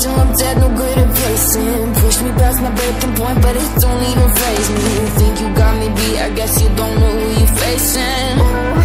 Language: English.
till I'm dead, no good at facing. Push me past my breaking point, but it don't even faze me Think you got me beat, I guess you don't know who you're facing